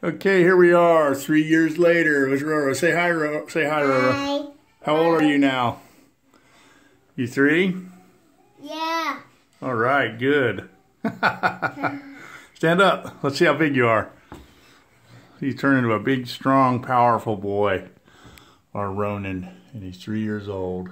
Okay, here we are, three years later. it was Roro? Say hi, Roro. Say hi, Roro. Hi. How old are you now? You three? Yeah. All right, good. Stand up. Let's see how big you are. You turned into a big, strong, powerful boy. Our Ronan, and he's three years old.